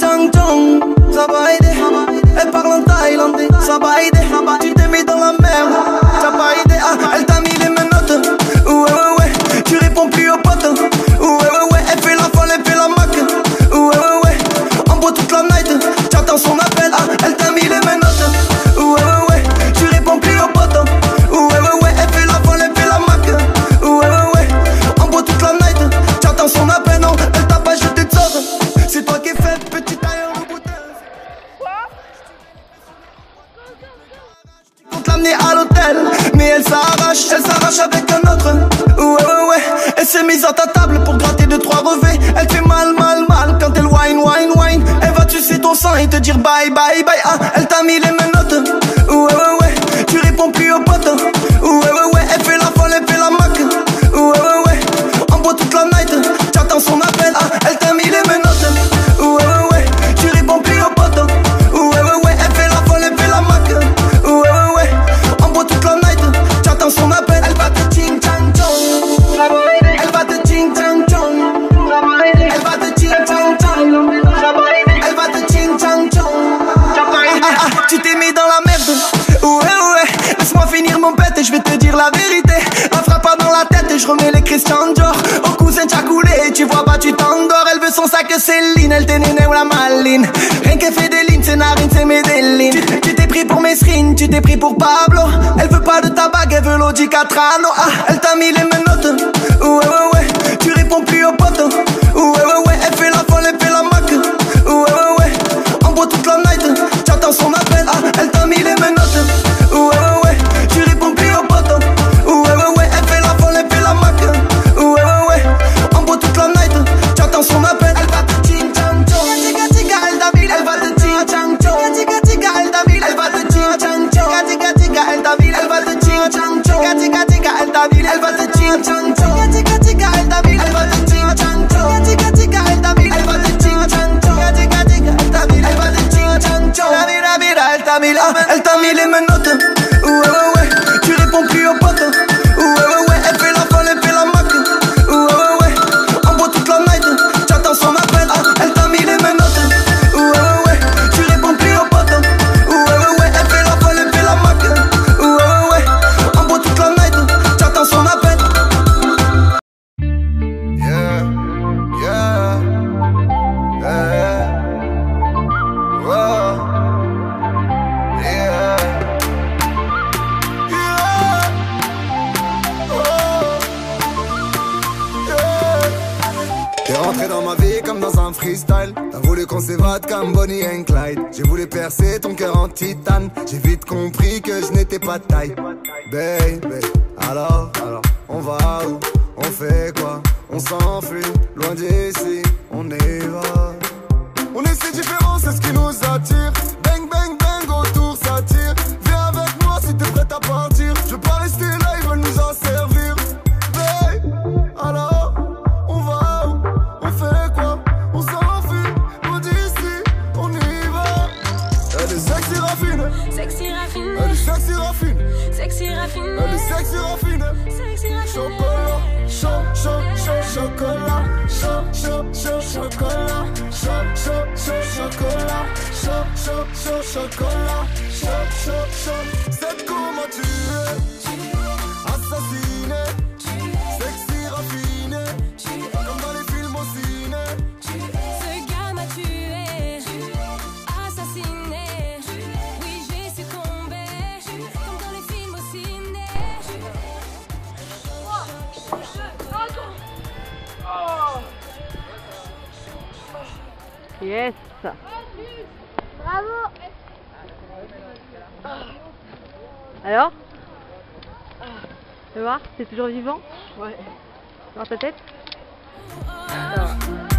tang tong Ça va aider Elle parle en thaïlandais Ça va aider Tu t'es mis dans la merde Ça va aider ah, Elle t'a mis à ta table pour gratter deux trois revêts. Elle fait mal, mal, mal quand elle wine, wine, wine. Elle va tuer ton sang et te dire bye, bye, bye. Ah, elle t'a mis les mains je remets les cristaux d'or Au cousin t'as coulé, tu vois pas, tu t'endors. Elle veut son sac Céline, elle t'est ou la maline. Rien qu'elle fait des lignes, c'est narine, c'est Medellin Tu t'es pris pour mes serines, tu t'es pris pour Pablo. Elle veut pas de ta bague, elle veut l'Audi Catrano. Ah, elle t'a mis les menottes. Dans ma vie comme dans un freestyle. T'as voulu qu'on s'évade comme Bonnie and Clyde. J'ai voulu percer ton cœur en titane. J'ai vite compris que je n'étais pas de taille. Baby, alors, alors, on va où? On fait quoi? On s'enfuit, loin d'ici, on y va. On est si différents, c'est ce qui nous attire. chocolat, choc, choc, choc. C'est comment tu es, assassiné, sexy, raffiné, comme dans les films au ciné. Ce gars m'a tué, assassiné. Oui, j'ai succombé, comme dans les films au ciné. Yes! Bravo alors Le voir T'es toujours vivant Ouais. Dans ta tête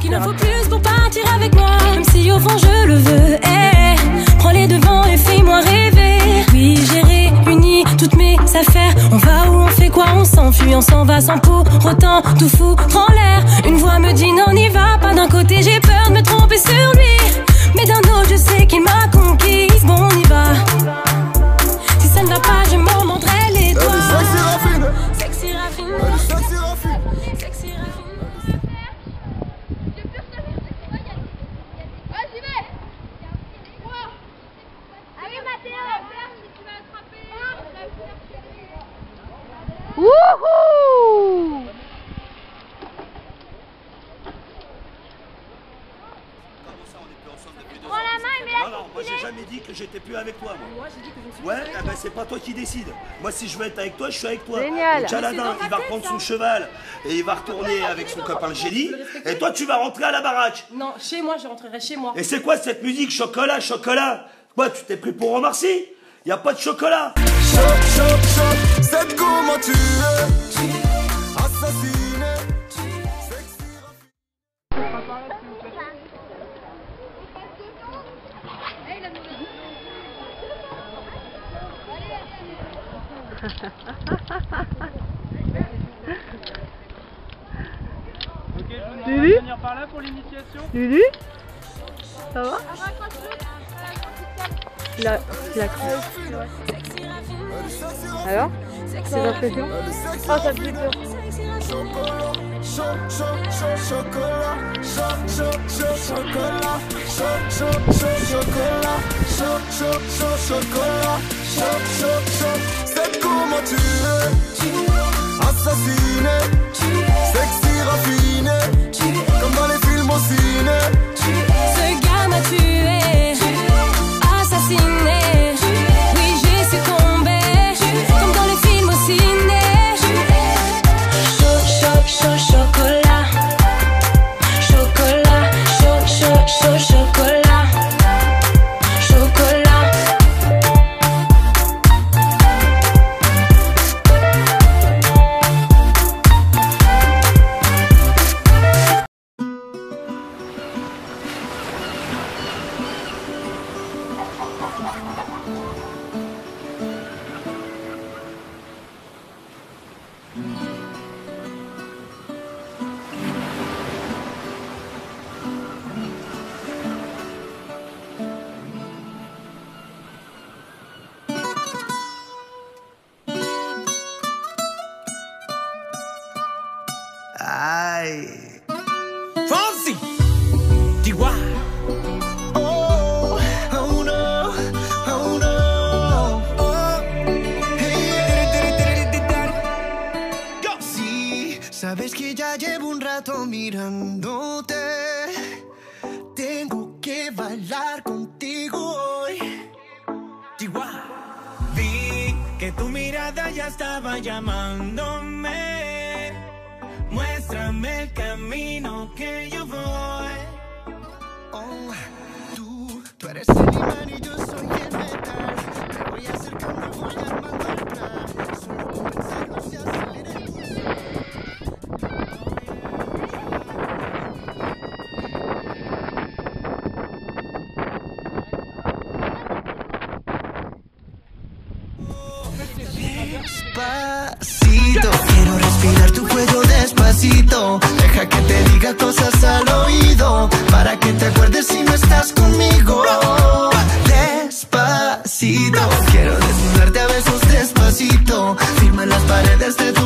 Qu'il en faut plus pour partir avec moi, même si au fond je le veux. Eh, prends les devants et fais-moi rêver. Oui, j'ai réuni toutes mes affaires. On va où on fait quoi On s'enfuit, on s'en va sans pour autant tout fou en l'air. Une voix me dit non, on y va Non, non, moi j'ai jamais dit que j'étais plus avec toi. Moi, Moi, j'ai dit que je suis Ouais, eh ben, c'est pas toi qui décide. Moi, si je veux être avec toi, je suis avec toi. Génial. Le Chaladin, il va reprendre son cheval et il va retourner avec son copain le génie. Et toi, tu vas rentrer à la baraque. Non, chez moi, je rentrerai chez moi. Et c'est quoi cette musique Chocolat, chocolat? Quoi, tu t'es pris pour Omar Sy Y a pas de chocolat Choc, choc, choc, c'est comment tu es Lulu Ça va La, la Alors Tes impressions Ah, ça fait c'est comment tu assassiné, sexy raffiné, au ciné. Mirándote. Tengo que bailar contigo hoy. Vi que tu mirada ya estaba llamándome. Muéstrame el camino que yo voy. Oh, tú, tú eres el imán y yo soy Despacito, quiero desnudarte a besos despacito. Firma las paredes de tu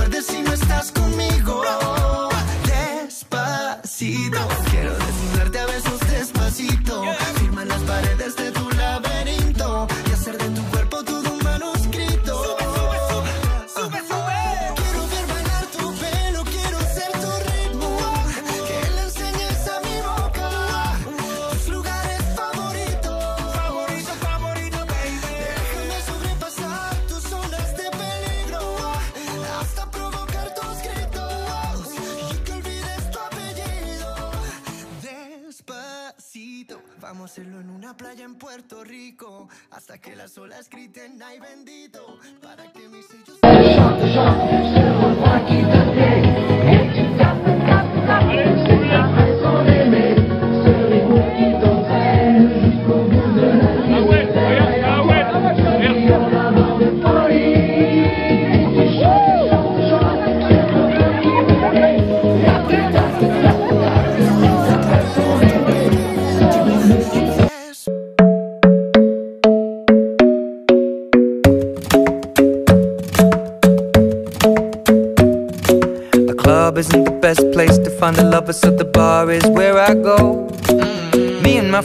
Vamos a hacerlo en una playa en Puerto Rico. Hasta que las olas griten, ay bendito. Para que mis sellos.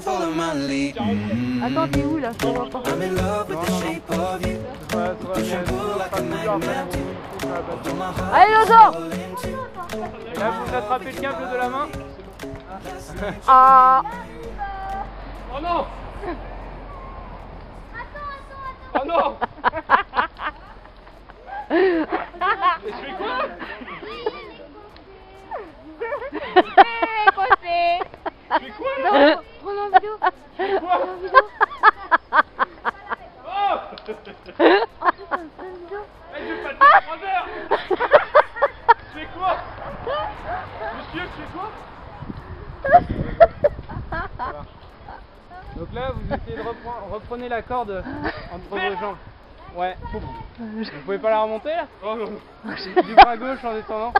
follow my lead. Mhm. Attends, t'es où là Je t'en vois pas. I'm in love with the shape of you. Push and pull like a magnet. Although my heart Allez, Lozo. Là, vous attrapez le câble de la main? Ah Oh non Oh non Mais je fais quoi Hé, quoi c'est Je fais quoi là Prends en vidéo Je fais quoi Oh Eh, je vais pas tenir 3 heures Je fais quoi Monsieur, je fais quoi Voilà. Donc là, vous essayez de reprendre, reprenez la corde entre vos jambes. Ouais. Vous pouvez pas la remonter là Oh non, non. Du bras gauche en descendant.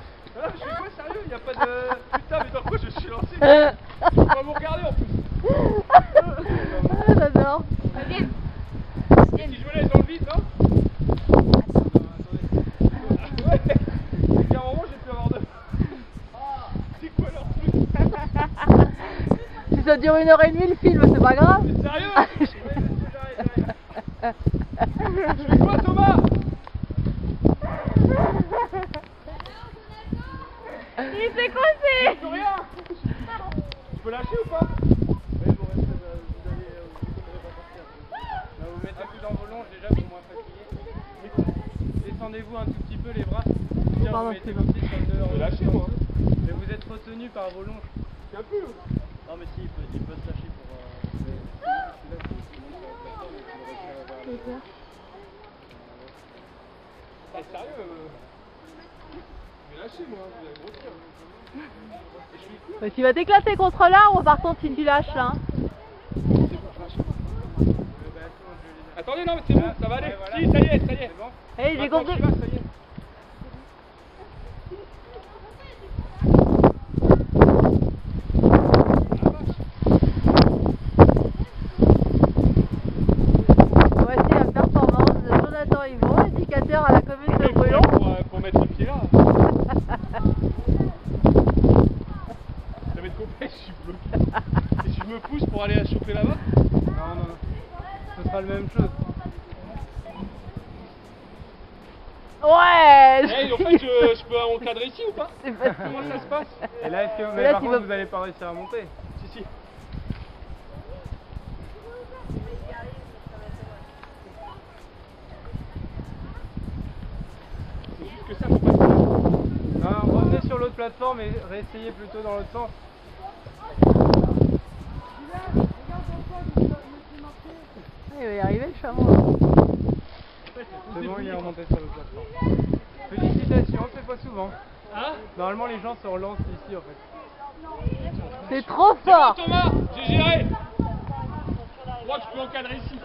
Ah, je fais quoi sérieux? Il y a pas de... Putain, mais dans quoi je suis lancé? Faut pas me regarder en plus. Ah, J'adore. Si je me laisse dans le vide, non? Ouais. Il y a un moment, j'ai pu avoir deux. C'est quoi leur truc? Si ça dure une heure et demie le film, c'est pas grave. Mais sérieux Ouais, j'arrête, j'arrête. Je fais quoi Thomas Il s'est coincé Je peux rien Je peux lâcher ou pas? Oui, bon, restez, euh, vous allez, vous ne pas sortir? Là, vous mettez plus dans vos longes déjà pour moins fatiguer. Descendez-vous un tout petit peu les bras. Bien, Pardon, vous mettez c'est vos pieds sur le dehors. Lâcher moi. Mais vous êtes retenu par vos longes. Tiens plus Non mais si, il peut, il peut se lâcher pour... Euh... Ah, sérieux euh... lâcher moi, allez Mais tu vas t'éclater contre l'arbre par contre si tu lâches là. Attendez, non, mais c'est bon, ça va aller. Si, ça y est, ça y est. Bon. Eh, j'ai compris. Ça y est. Voici la performance de Jonathan Yvon, éducateur à la commune de Brulon. Pour, euh, pour mettre le pied là. ça va être complexe, je suis bloqué. Et si je me pousse pour aller la choper là-bas Non, non, non. Ce sera la même chose. Ouais Hey, en fait, je, je peux encadrer ici ou pas. Comment ça se passe Et là, est-ce que Mais là, par contre, vas- vous allez pas réussir à monter Si, si. C'est juste que ça, faut pas Non, revenez sur l'autre plateforme et réessayez plutôt dans l'autre sens. Ah, il va y arriver le chameau. Hein. C'est bon, il est remonté sur le plateforme. Félicitations, on fait pas souvent. Hein Normalement, les gens se relancent ici en fait. C'est trop fort! Thomas, j'ai géré! Moi, je peux encadrer ici.